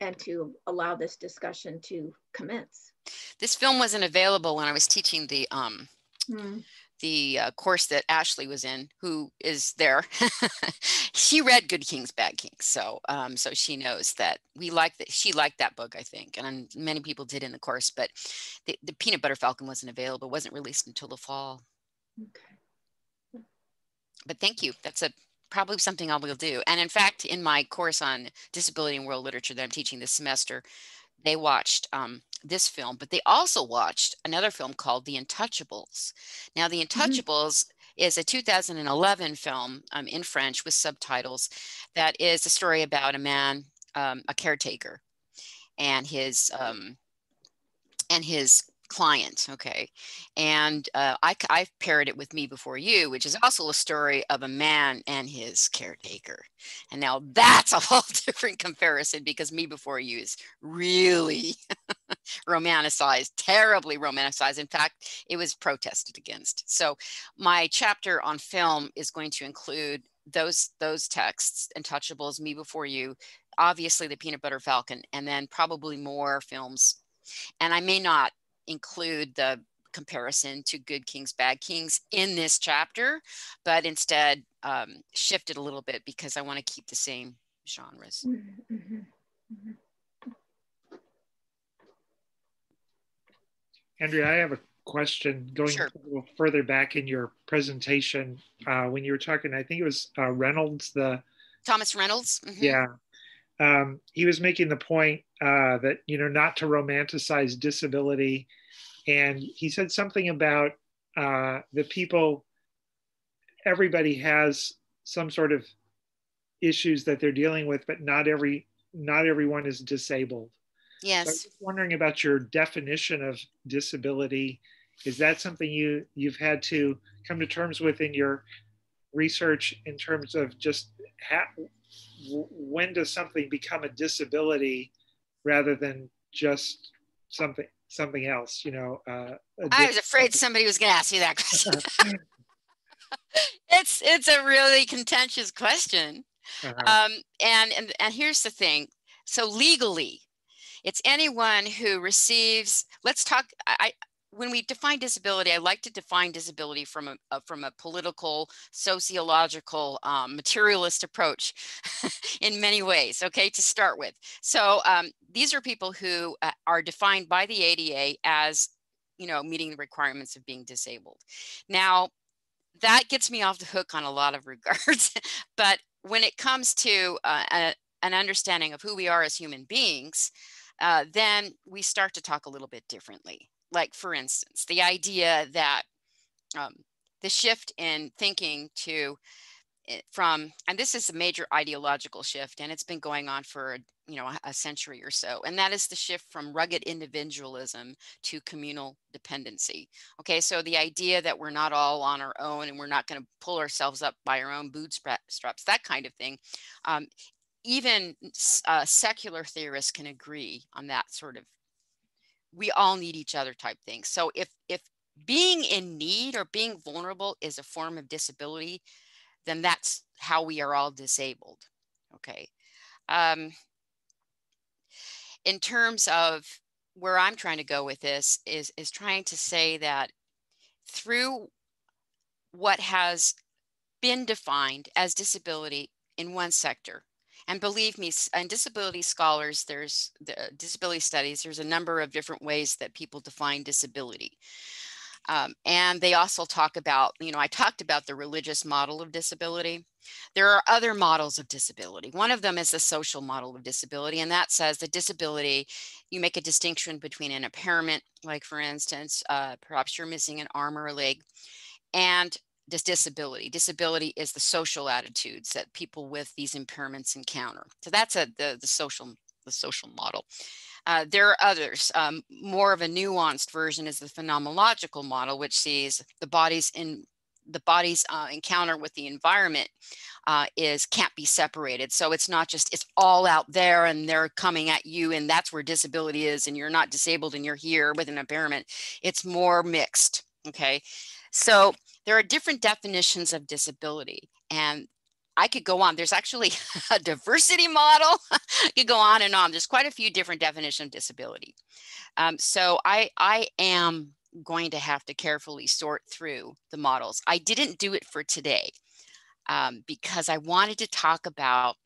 and to allow this discussion to commence.
This film wasn't available when I was teaching the um, mm the uh, course that Ashley was in, who is there, (laughs) she read Good Kings, Bad Kings. So, um, so she knows that we like that. She liked that book, I think, and many people did in the course. But the, the Peanut Butter Falcon wasn't available; wasn't released until the fall. Okay. But thank you. That's a probably something I will do. And in fact, in my course on disability and world literature that I'm teaching this semester, they watched um, this film, but they also watched another film called The Untouchables. Now, The mm-hmm. Untouchables mm-hmm. is a 2011 film um, in French with subtitles that is a story about a man, um, a caretaker, and his um, and his client. Okay. And uh, I, I've paired it with Me Before You, which is also a story of a man and his caretaker. And now that's a (laughs) whole different comparison because Me Before You is really (laughs) romanticized, terribly romanticized. In fact, it was protested against. So my chapter on film is going to include those those texts, Untouchables, Me Before You, obviously the Peanut Butter Falcon, and then probably more films. And I may not include the comparison to Good Kings, Bad Kings in this chapter, but instead um, shift it a little bit because I want to keep the same genres. Mm-hmm. Mm-hmm.
Andrea, I have a question going sure. a little further back in your presentation uh, when you were talking, I think it was uh, Reynolds, the
Thomas Reynolds.
Mm-hmm. Yeah. Um, he was making the point uh, that, you know, not to romanticize disability. And he said something about uh, the people, everybody has some sort of issues that they're dealing with, but not every, not everyone is disabled.
Yes.
So wondering about your definition of disability. Is that something you you've had to come to terms with in your research in terms of just ha- when does something become a disability rather than just something something else? You know. Uh,
I was afraid somebody was going to ask you that (laughs) question. it's it's a really contentious question. Uh-huh. Um, and, and and here's the thing. So legally, it's anyone who receives, let's talk, I, when we define disability, I like to define disability from a, a from a political, sociological, um, materialist approach (laughs) in many ways, okay, to start with. So um, these are people who uh, are defined by the ADA as, you know, meeting the requirements of being disabled. Now, that gets me off the hook on a lot of (laughs) regards, but when it comes to uh, a, an understanding of who we are as human beings, uh, then we start to talk a little bit differently. Like, for instance, the idea that um, the shift in thinking to eh, from and this is a major ideological shift and it's been going on for you know a century or so and that is the shift from rugged individualism to communal dependency. Okay so the idea that we're not all on our own and we're not going to pull ourselves up by our own bootstraps that kind of thing um, even uh, secular theorists can agree on that sort of we all need each other type thing. So if if being in need or being vulnerable is a form of disability then that's how we are all disabled okay? Um, in terms of where i'm trying to go with this is is trying to say that through what has been defined as disability in one sector and believe me, in disability scholars, there's the disability studies, there's a number of different ways that people define disability. Um, and they also talk about, you know, I talked about the religious model of disability. There are other models of disability. One of them is the social model of disability, and that says that disability, you make a distinction between an impairment, like for instance, uh, perhaps you're missing an arm or a leg, and this disability. Disability is the social attitudes that people with these impairments encounter. So that's a, the, the social the social model. Uh, there are others. Um, more of a nuanced version is the phenomenological model, which sees the body's in the body's uh, encounter with the environment uh, is can't be separated. So it's not just it's all out there and they're coming at you, and that's where disability is, and you're not disabled and you're here with an impairment. It's more mixed. Okay, so there are different definitions of disability and I could go on. There's actually (laughs) a diversity model. (laughs) I could go on and on. There's quite a few different definitions of disability. Um, so I, I am going to have to carefully sort through the models. I didn't do it for today um, because I wanted to talk about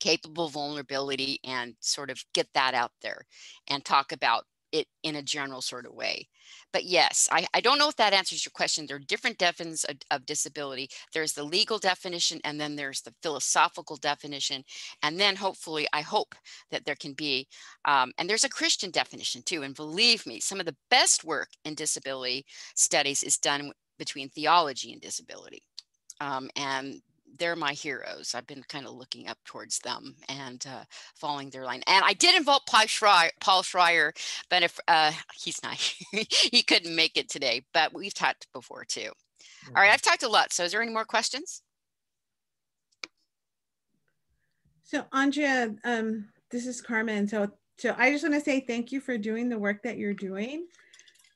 capable vulnerability and sort of get that out there and talk about it in a general sort of way. But yes, I, I don't know if that answers your question. There are different definitions of, of, disability. There's the legal definition, and then there's the philosophical definition. And then hopefully, I hope that there can be, um, and there's a Christian definition too. And believe me, some of the best work in disability studies is done between theology and disability. Um, and they're my heroes. I've been kind of looking up towards them and uh, following their line. And I did involve Paul Schreier, Paul Schreier but if uh, he's not, (laughs) he couldn't make it today. But we've talked before too. All right, mm-hmm. I've talked a lot. So is there any more questions?
So Andrea, um, this is Carmen. So so I just want to say thank you for doing the work that you're doing.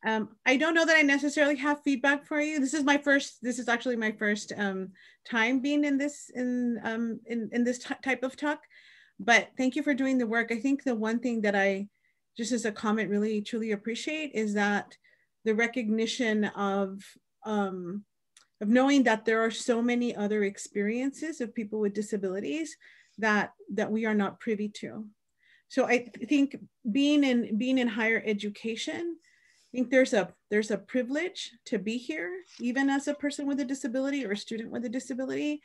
Um, I don't know that I necessarily have feedback for you. This is my first. This is actually my first um, time being in this in um, in in this type of talk. But thank you for doing the work. I think the one thing that I just as a comment really truly appreciate is that the recognition of um, of knowing that there are so many other experiences of people with disabilities that that we are not privy to. So I think being in being in higher education I think there's a there's a privilege to be here, even as a person with a disability or a student with a disability.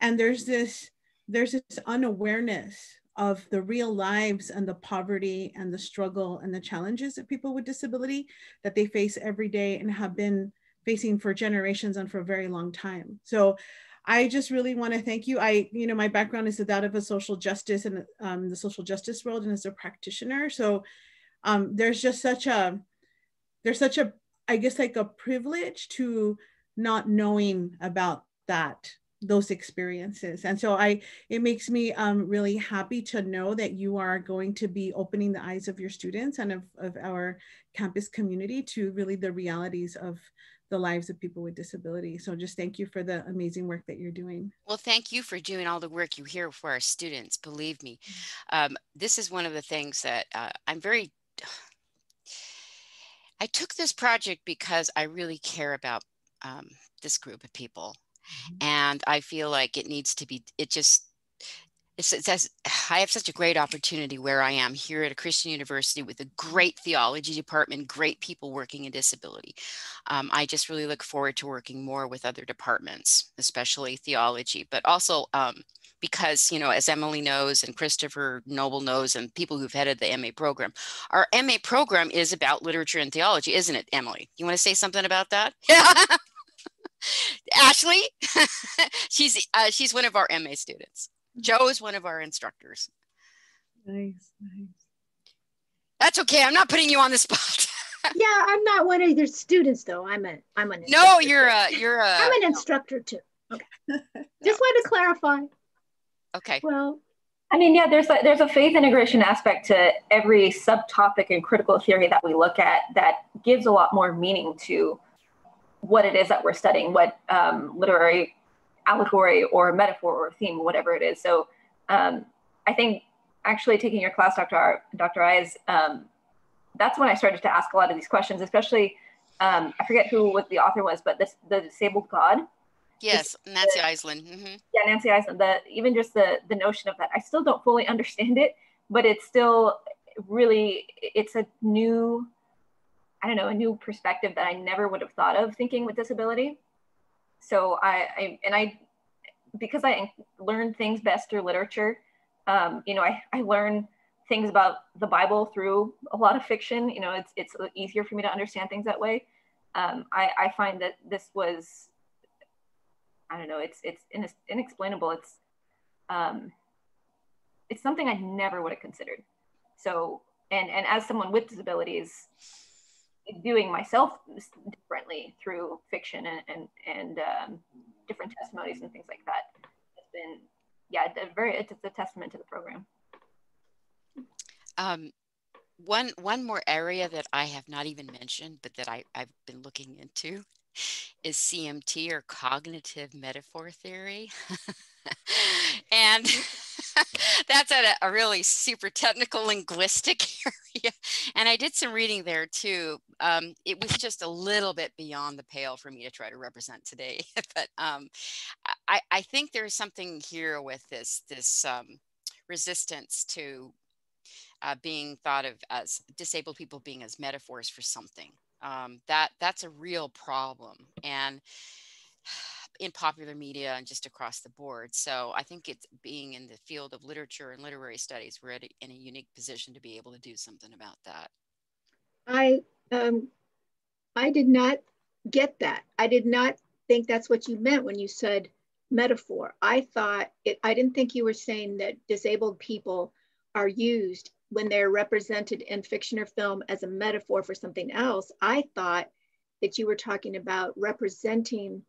And there's this there's this unawareness of the real lives and the poverty and the struggle and the challenges of people with disability that they face every day and have been facing for generations and for a very long time. So I just really want to thank you. I, you know, my background is that of a social justice and um, the social justice world and as a practitioner. So um, there's just such a there's such a i guess like a privilege to not knowing about that those experiences and so i it makes me um, really happy to know that you are going to be opening the eyes of your students and of, of our campus community to really the realities of the lives of people with disabilities. So just thank you for the amazing work that you're doing.
Well, thank you for doing all the work you hear for our students. Believe me, mm-hmm. um, this is one of the things that uh, I'm very I took this project because I really care about um, this group of people. Mm-hmm. And I feel like it needs to be, it just, it says, (sighs) I have such a great opportunity where I am here at a Christian university with a great theology department, great people working in disability. Um, I just really look forward to working more with other departments, especially theology, but also um, because, you know, as Emily knows and Christopher Noble knows and people who've headed the MA program, our MA program is about literature and theology, isn't it, Emily? You want to say something about that? Yeah. (laughs) (laughs) Ashley, (laughs) she's uh, she's one of our MA students. Joe is one of our instructors.
Nice, nice.
That's okay. I'm not putting you on the spot. (laughs)
yeah, I'm not one of your students though. I'm a I'm an
No, you're a you're a
I'm an instructor too. Okay. (laughs) Just wanted to clarify.
Okay.
Well,
I mean, yeah, there's a, there's a faith integration aspect to every subtopic in critical theory that we look at that gives a lot more meaning to what it is that we're studying, what um, literary allegory or metaphor or theme, whatever it is. So um, I think actually taking your class, Dr. R, Dr. Eyes, um, that's when I started to ask a lot of these questions, especially um, I forget who what the author was, but this the disabled God
Yes, Nancy Eiesland. Mm-hmm.
Yeah, Nancy Eiesland. The even just the the notion of that, I still don't fully understand it, but it's still really it's a new, I don't know, a new perspective that I never would have thought of thinking with disability. So I, I and I, because I learn things best through literature. Um, you know, I I learn things about the Bible through a lot of fiction. You know, it's it's easier for me to understand things that way. Um, I, I find that this was I don't know. It's it's inexplainable. It's um, it's something I never would have considered. So, and and as someone with disabilities, viewing myself differently through fiction and and, and um, different testimonies and things like that has been, yeah, very. It's, it's a testament to the program.
Um, one one more area that I have not even mentioned, but that I, I've been looking into is CMT or cognitive metaphor theory. (laughs) (laughs) and (laughs) that's at a, a, really super technical linguistic (laughs) area. And I did some reading there too. Um, it was just a little bit beyond the pale for me to try to represent today. but um, I, I, think there's something here with this, this um, resistance to uh, being thought of as disabled people being as metaphors for something um, that that's a real problem and in popular media and just across the board. So i think it's being in the field of literature and literary studies we're a, in a unique position to be able to do something about that.
I um i did not get that. I did not think that's what you meant when you said metaphor. I thought it i didn't think you were saying that disabled people are used when they're represented in fiction or film as a metaphor for something else, I thought that you were talking about representing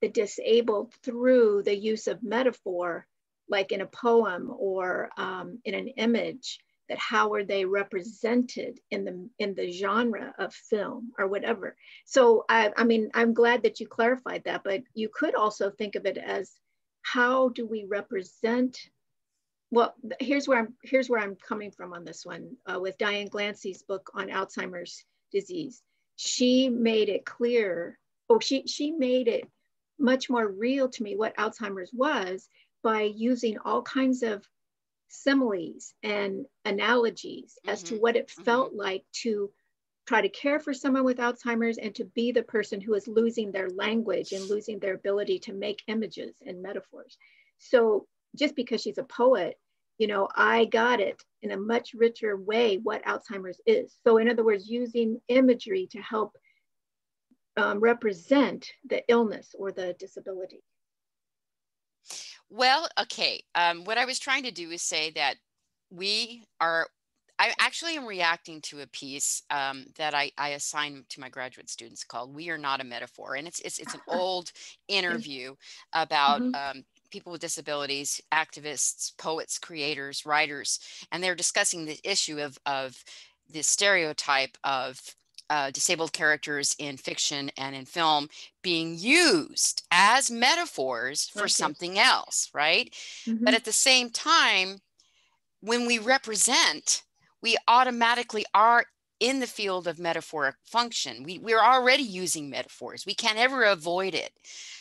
the disabled through the use of metaphor, like in a poem or um, in an image, that how are they represented in the in the genre of film or whatever. So I, I mean i'm glad that you clarified that but you could also think of it as how do we represent well here's where i'm here's where i'm coming from on this one uh, with diane glancy's book on alzheimer's disease. She made it clear oh she she made it much more real to me what alzheimer's was by using all kinds of similes and analogies mm-hmm. as to mm-hmm. what it mm-hmm. felt mm-hmm. like to try to care for someone with Alzheimer's and to be the person who is losing their language and losing their ability to make images and metaphors. So just because she's a poet, you know, I got it in a much richer way what Alzheimer's is. So in other words, using imagery to help um, represent the illness or the disability.
Well, okay. Um, what I was trying to do is say that we are. I actually am reacting to a piece um, that I, I assign to my graduate students called "We Are Not a Metaphor," and it's it's, it's an (laughs) old interview about mm-hmm. um, people with disabilities, activists, poets, creators, writers, and they're discussing the issue of of the stereotype of uh, disabled characters in fiction and in film being used as metaphors for okay. something else, right? Mm-hmm. But at the same time, when we represent, we automatically are in the field of metaphoric function. We, we're already using metaphors. We can't ever avoid it.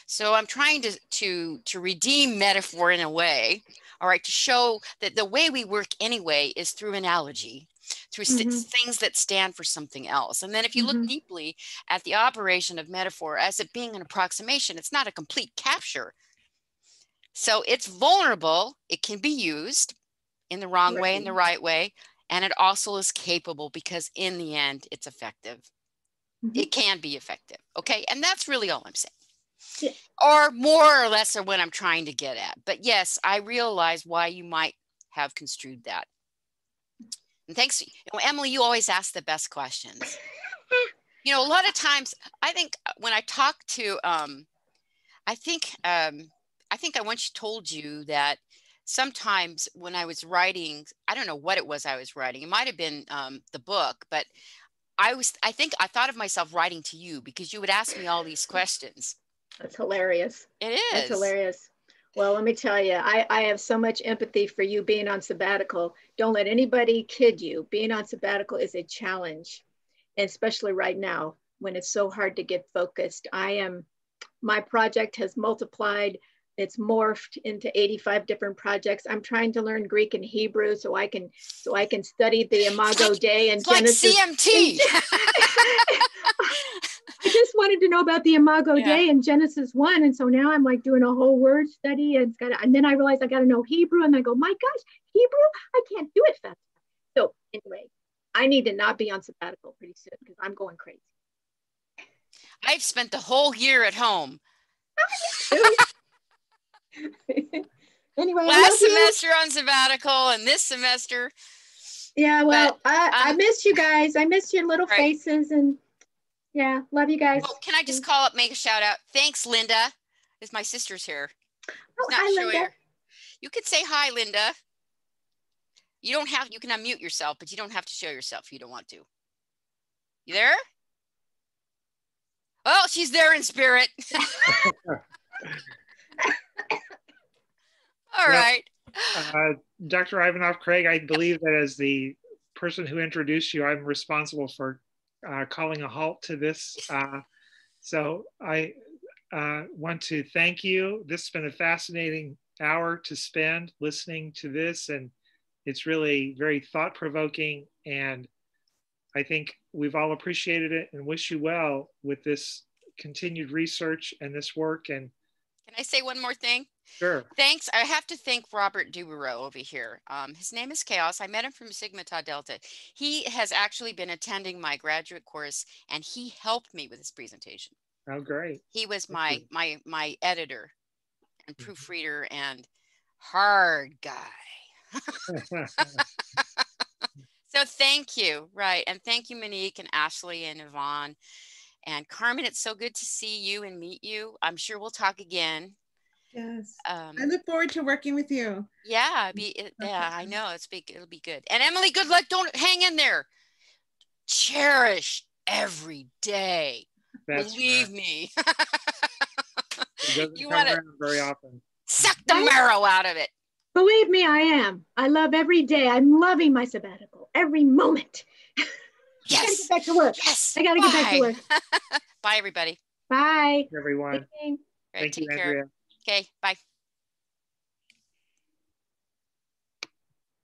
So I'm trying to, to, to redeem metaphor in a way, all right, to show that the way we work anyway is through analogy through mm-hmm. st- things that stand for something else. And then if you mm-hmm. look deeply at the operation of metaphor as it being an approximation, it's not a complete capture. So it's vulnerable, it can be used in the wrong right. way, in the right way, and it also is capable because in the end, it's effective. Mm-hmm. It can be effective. Okay. And that's really all I'm saying. Yeah. Or more or less, or what I'm trying to get at. But yes, I realize why you might have construed that. And thanks, you know, Emily, you always ask the best questions. (laughs) you know, a lot of times, I think uh, when I talk to, um, I think, um, I think I once told you that sometimes when I was writing, I don't know what it was I was writing. It might have been um, the book, but I was, I think I thought of myself writing to you because you would ask me all these questions.
That's hilarious.
It is.
That's hilarious. Well, let me tell you, I, I have so much empathy for you being on sabbatical. Don't let anybody kid you. Being on sabbatical is a challenge, and especially right now when it's so hard to get focused. I am, my project has multiplied. It's morphed into 85 different projects. I'm trying to learn Greek and Hebrew so I can so I can study the Imago Dei and
it's Genesis. Like CMT. (laughs) (laughs)
I just wanted to know about the Imago yeah. Dei in Genesis 1. And so now I'm like doing a whole word study. And, it's got and then I realized I got to know Hebrew. And I go, my gosh, Hebrew? I can't do it fast. So anyway, I need to not be on sabbatical pretty soon because I'm going crazy.
I've spent the whole year at home. (laughs)
anyway,
last semester on sabbatical and this semester.
Yeah, well, but, I, um, I miss you guys. I miss your little right. faces and yeah, love you guys. Oh,
can I just call up, make a shout out? Thanks, Linda. Is my sister's here.
Oh, hi, Linda.
You could say hi, Linda. You don't have, you can unmute yourself, but you don't have to show yourself if you don't want to. You there? Oh, she's there in spirit. (laughs) All right.
Uh, Dr. Ivanov Craig, I believe that as the person who introduced you, I'm responsible for uh, calling a halt to this. Uh, so I uh, want to thank you. This has been a fascinating hour to spend listening to this, and it's really very thought provoking. And I think we've all appreciated it and wish you well with this continued research and this work. And
can I say one more thing?
Sure.
Thanks. I have to thank Robert Dubereau over here. Um, his name is Chaos. I met him from Sigma Tau Delta. He has actually been attending my graduate course and he helped me with his presentation.
Oh, great.
He was my my my editor and mm-hmm. proofreader and hard guy. (laughs) (laughs) so thank you. Right. And thank you, Monique and Ashley and Yvonne. And Carmen, it's so good to see you and meet you. I'm sure we'll talk again.
Yes.
Um,
I look forward to working with you.
yeah, be it, yeah, I know it's big. It'll be good. And Emily, good luck. Don't hang in there. Cherish every day.
That's
Believe
right.
me. (laughs)
It doesn't
you wanna-
very often.
Suck the marrow out of it.
Believe me, I am. I love every day. I'm loving my sabbatical every moment. (laughs) I gotta
Yes.
get back to work.
Yes.
I gotta get back to
Bye.
work. (laughs)
Bye, everybody.
Bye.
Everyone.
All right,
Thank you,
take care. Okay, bye.